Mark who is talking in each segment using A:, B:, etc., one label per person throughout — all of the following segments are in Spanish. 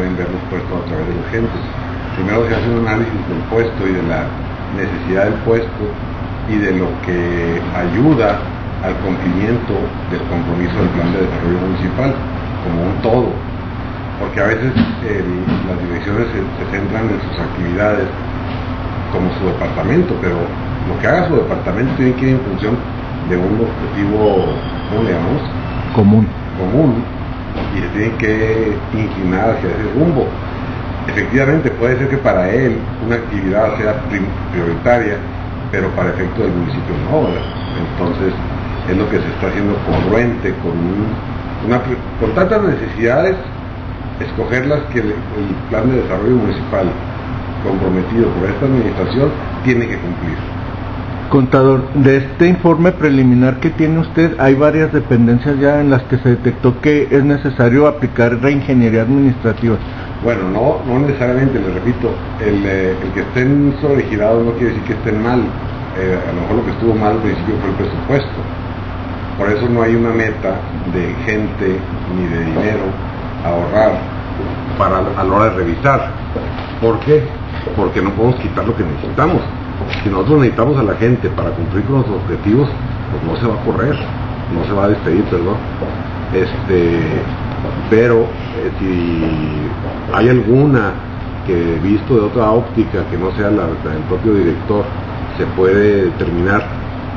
A: pueden ver los puestos a través de los gentes. Primero se hace un análisis del puesto y de la necesidad del puesto y de lo que ayuda al cumplimiento del compromiso del plan de desarrollo municipal como un todo. Porque a veces las direcciones se, centran en sus actividades como su departamento, pero lo que haga su departamento tiene que ir en función de un objetivo, ¿cómo le llamamos?
B: Común.
A: Común, y se tiene que inclinar hacia ese rumbo. Efectivamente, puede ser que para él una actividad sea prioritaria, pero para efecto del municipio no. Entonces, es lo que se está haciendo congruente con, una, con tantas necesidades, escogerlas que el, plan de desarrollo municipal comprometido por esta administración tiene que cumplir.
B: Contador, de este informe preliminar que tiene usted, hay varias dependencias ya en las que se detectó que es necesario aplicar reingeniería administrativa.
A: Bueno, no, no necesariamente, le repito, el, eh, el que estén sobregirados no quiere decir que estén mal. Eh, a lo mejor lo que estuvo mal al principio fue el presupuesto. Por eso no hay una meta de gente ni de dinero ahorrar para, a la hora de revisar. ¿Por qué? Porque no podemos quitar lo que necesitamos. Si nosotros necesitamos a la gente para cumplir con los objetivos, pues no se va a correr, no se va a despedir, perdón. Este, pero eh, si hay alguna que visto de otra óptica que no sea la del propio director, se puede determinar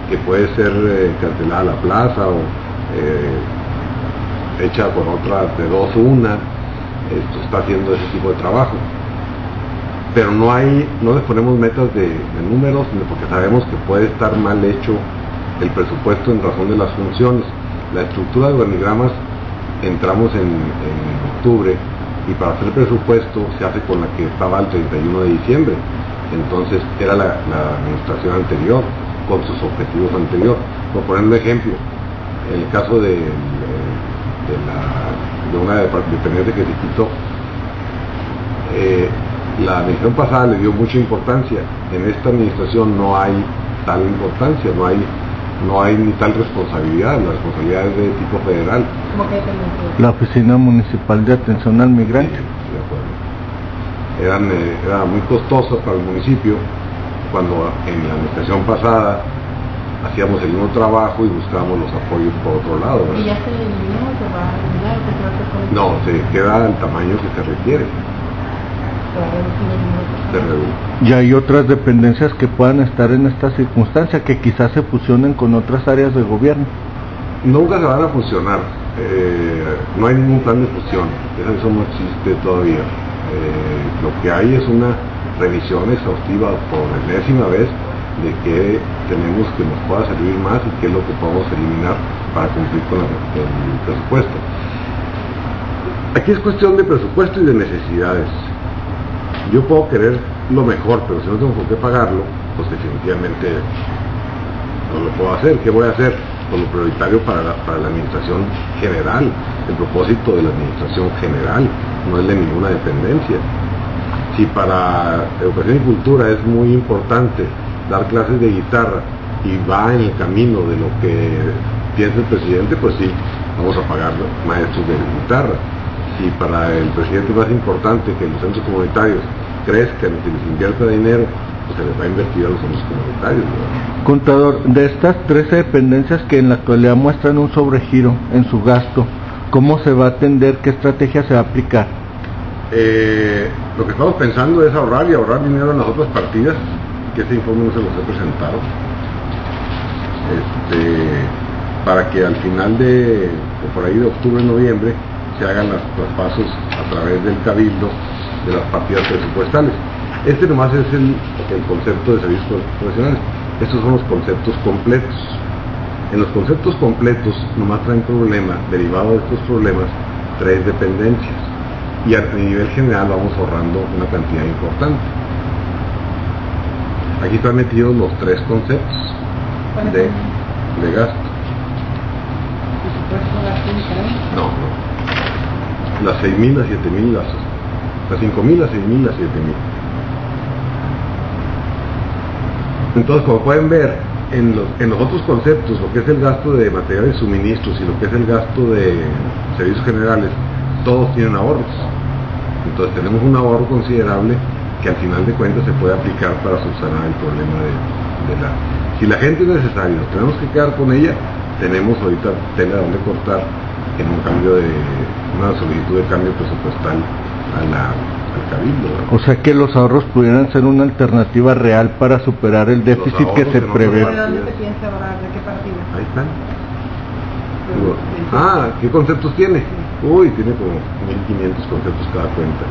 A: que puede ser eh, cancelada la plaza o eh, hecha con otra de dos una, está haciendo ese tipo de trabajo. Pero no hay, no les ponemos metas de, números, porque sabemos que puede estar mal hecho el presupuesto en razón de las funciones. La estructura de organigramas entramos en, octubre y para hacer el presupuesto se hace con la que estaba el 31 de diciembre. Entonces era la administración anterior con sus objetivos anteriores. Por poner un ejemplo, el caso de, de, la, de una dependencia que se quitó, eh, la administración pasada le dio mucha importancia. En esta administración no hay tal importancia, no hay no hay ni tal responsabilidad, la responsabilidad es de tipo federal.
B: La Oficina Municipal de Atención al Migrante.
A: Eran, eh, era muy costosa para el municipio cuando en la administración pasada hacíamos el mismo trabajo y buscábamos los apoyos por otro lado.
C: ¿Y ya se eliminó se va a eliminar
A: se No, se queda el tamaño que se requiere.
B: Y hay otras dependencias que puedan estar en esta circunstancia que quizás se fusionen con otras áreas de gobierno.
A: Nunca se van a fusionar. Eh, no hay ningún plan de fusión. Eso no existe todavía. Eh, lo que hay es una revisión exhaustiva por enésima vez de qué tenemos que nos pueda servir más y qué es lo que podemos eliminar para cumplir con el presupuesto. Aquí es cuestión de presupuesto y de necesidades. Yo puedo querer lo mejor, pero si no tengo por qué pagarlo, pues definitivamente no lo puedo hacer. ¿Qué voy a hacer? Pues lo prioritario para la, para la administración general. El propósito de la administración general no es de ninguna dependencia si para educación y cultura es muy importante dar clases de guitarra y va en el camino de lo que piensa el presidente, pues sí, vamos a pagar maestros de guitarra. Si para el presidente es más importante que los centros comunitarios crezcan y se les invierta dinero, pues se les va a invertir a los centros comunitarios.
B: Contador, de estas 13 dependencias que en la actualidad muestran un sobregiro en su gasto, ¿cómo se va a atender? ¿Qué estrategia se va a aplicar?
A: Eh, lo que estamos pensando es ahorrar y ahorrar dinero en las otras partidas, que ese informe no se los he presentado, este, para que al final de, por ahí de octubre, noviembre, se hagan los pasos a través del cabildo de las partidas presupuestales. Este nomás es el, el concepto de servicios profesionales. Estos son los conceptos completos. En los conceptos completos nomás traen problema, derivado de estos problemas, tres dependencias y a nivel general vamos ahorrando una cantidad importante. Aquí están metidos los tres conceptos de, de gasto. No, no. Las 6.000, las 7.000, las, las 5.000, las 6.000, las 7.000. Entonces, como pueden ver, en los, en los otros conceptos, lo que es el gasto de materiales suministros y lo que es el gasto de servicios generales, todos tienen ahorros. Entonces tenemos un ahorro considerable que al final de cuentas se puede aplicar para subsanar el problema de, la... Si la gente es necesaria, tenemos que quedar con ella, tenemos ahorita tela donde cortar en un cambio de una solicitud de cambio presupuestal a la, al cabildo. ¿verdad?
B: O sea que los ahorros pudieran ser una alternativa real para superar el déficit que se prevé.
C: ¿De
A: parte.
C: dónde se piensa ahorrar? ¿De qué partida?
A: Ahí están. Digo, ah, ¿qué conceptos tiene? Uy, tiene como 1500 conceptos cada cuenta.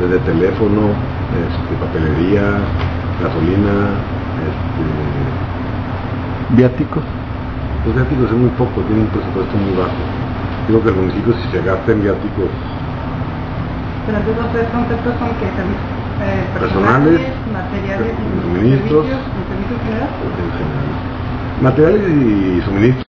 A: Desde teléfono, este, papelería, gasolina, este,
B: Viáticos.
A: los viáticos es muy poco, tiene un presupuesto muy bajo. Digo que el municipio si se gasta en viáticos
C: Pero entonces los tres conceptos son que servicios eh,
A: Personales,
C: materiales y
A: suministros.
C: servicios, generales.
A: general. Materiales y suministros